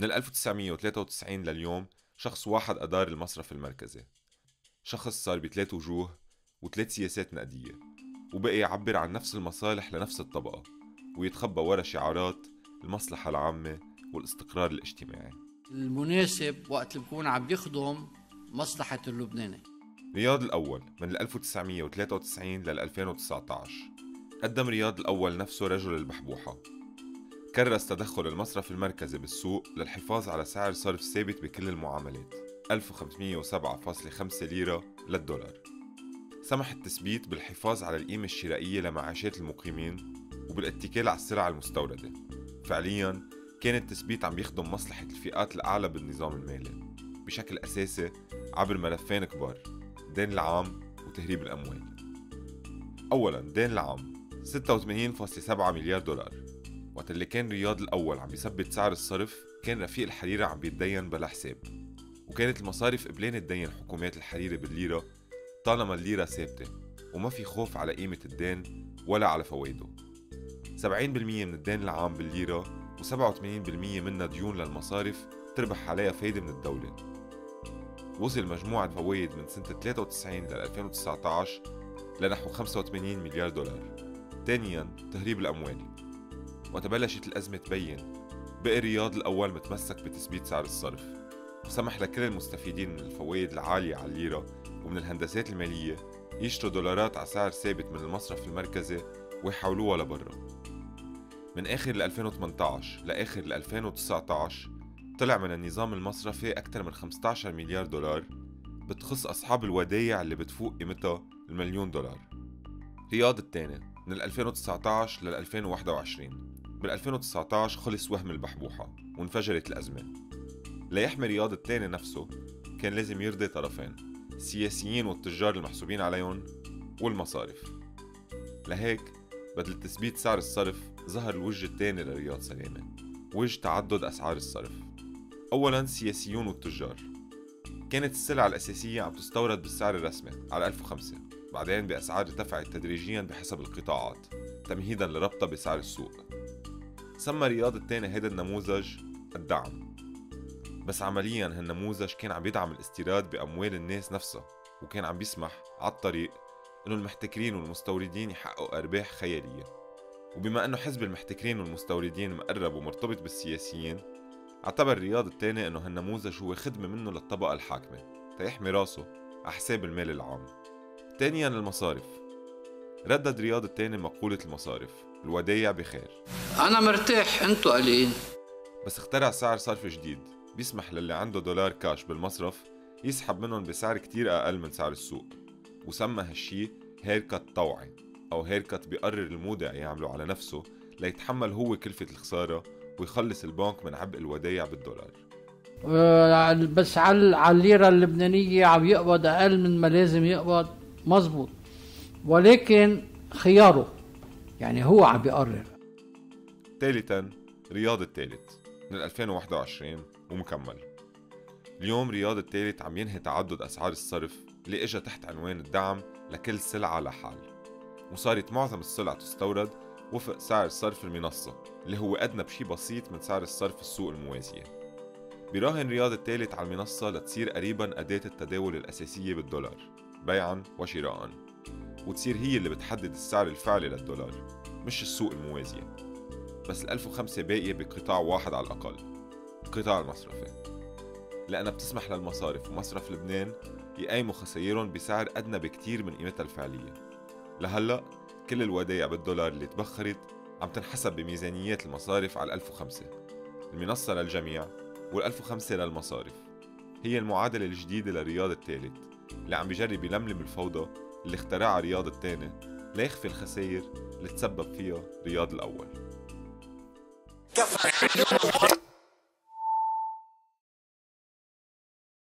من 1993 لليوم شخص واحد أدار المصرف المركزي. شخص صار بثلاث وجوه وثلاث سياسات نقدية وبقي يعبر عن نفس المصالح لنفس الطبقة ويتخبى ورا شعارات المصلحة العامة والاستقرار الاجتماعي. المناسب وقت اللي بكون عم يخدم مصلحة اللبناني. رياض الأول من 1993 لل 2019 قدم رياض الأول نفسه رجل البحبوحة. كرس تدخل المصرف المركزي بالسوق للحفاظ على سعر صرف ثابت بكل المعاملات. 1507.5 ليرة للدولار. سمح التثبيت بالحفاظ على القيمة الشرائية لمعاشات المقيمين وبالاتكال على السلع المستوردة. فعليا كان التثبيت عم يخدم مصلحة الفئات الأعلى بالنظام المالي. بشكل أساسي عبر ملفين كبار دين العام وتهريب الأموال. أولا دين العام 86.7 مليار دولار. وقت اللي كان رياض الأول عم يثبت سعر الصرف كان رفيق الحريرة عم بيتدين بلا حساب. وكانت المصارف قبلان تدين حكومات الحريرة بالليرة طالما الليرة ثابتة وما في خوف على قيمة الدين ولا على فوائده. 70% من الدين العام بالليرة و87% منها ديون للمصارف تربح عليها فايدة من الدولة. وصل مجموع الفوائد من سنة 93 ل 2019 لنحو 85 مليار دولار. ثانيا تهريب الأموال. وتبلشت الأزمة تبين بقي رياض الأول متمسك بتثبيت سعر الصرف وسمح لكل المستفيدين من الفوائد العالية على الليرة ومن الهندسات المالية يشتروا دولارات على سعر ثابت من المصرف المركزي ويحولوها لبرا. من آخر 2018 لآخر 2019 طلع من النظام المصرفي أكثر من 15 مليار دولار بتخص أصحاب الودايع اللي بتفوق قيمتها المليون دولار. رياض الثاني من 2019 لل 2021 بال 2019 خلص وهم البحبوحة وانفجرت الأزمة. ليحمي رياض الثاني نفسه كان لازم يرضي طرفين السياسيين والتجار المحسوبين عليهم والمصارف. لهيك بدل تثبيت سعر الصرف ظهر الوجه الثاني لرياض سلامة وجه تعدد أسعار الصرف. أولا السياسيون والتجار. كانت السلع الأساسية عم تستورد بالسعر الرسمي على 1005 بعدين بأسعار ارتفعت تدريجيا بحسب القطاعات تمهيدا لربطها بسعر السوق. سمى رياض الثاني هيدا النموذج الدعم. بس عمليا هالنموذج كان عم يدعم الاستيراد بأموال الناس نفسها وكان عم بيسمح على الطريق إنه المحتكرين والمستوردين يحققوا أرباح خيالية. وبما إنه حزب المحتكرين والمستوردين مقرب ومرتبط بالسياسيين اعتبر رياض الثاني إنه هالنموذج هو خدمة منه للطبقة الحاكمة تيحمي راسه على حساب المال العام. ثانيا المصارف. ردد رياض الثاني مقولة المصارف. الودايع بخير. أنا مرتاح أنتو قليل بس اخترع سعر صرف جديد. بيسمح للي عنده دولار كاش بالمصرف يسحب منهم بسعر كتير أقل من سعر السوق. وسمى هالشي هيركت طوعي أو هيركت بيقرر المودع يعمله على نفسه ليتحمل هو كلفة الخسارة ويخلص البنك من عبء الودايع بالدولار. آه، بس على على الليرة اللبنانية عم يقبض أقل من ما لازم يقبض. مزبوط ولكن خياره. يعني هو عم بيقرر. ثالثا رياض الثالث من 2021 ومكمل. اليوم رياض الثالث عم ينهي تعدد أسعار الصرف اللي اجى تحت عنوان الدعم لكل سلعة لحال. وصارت معظم السلع تستورد وفق سعر صرف المنصة اللي هو أدنى بشي بسيط من سعر الصرف السوق الموازية. بيراهن رياض الثالث على المنصة لتصير قريبا أداة التداول الأساسية بالدولار بيعا وشراء وتصير هي اللي بتحدد السعر الفعلي للدولار مش السوق الموازية بس ال 1005 باقية بقطاع واحد على الأقل القطاع المصرفي لأنها بتسمح للمصارف ومصرف لبنان يقيموا خسائرهم بسعر أدنى بكتير من قيمتها الفعلية. لهلأ كل الودايع بالدولار اللي تبخرت عم تنحسب بميزانيات المصارف على 1005 المنصة للجميع وال 1005 للمصارف. هي المعادلة الجديدة لرياض الثالث اللي عم بيجرب يلملم الفوضى اللي اخترعها رياض الثاني ليخفي الخسائر اللي تسبب فيها رياض الأول.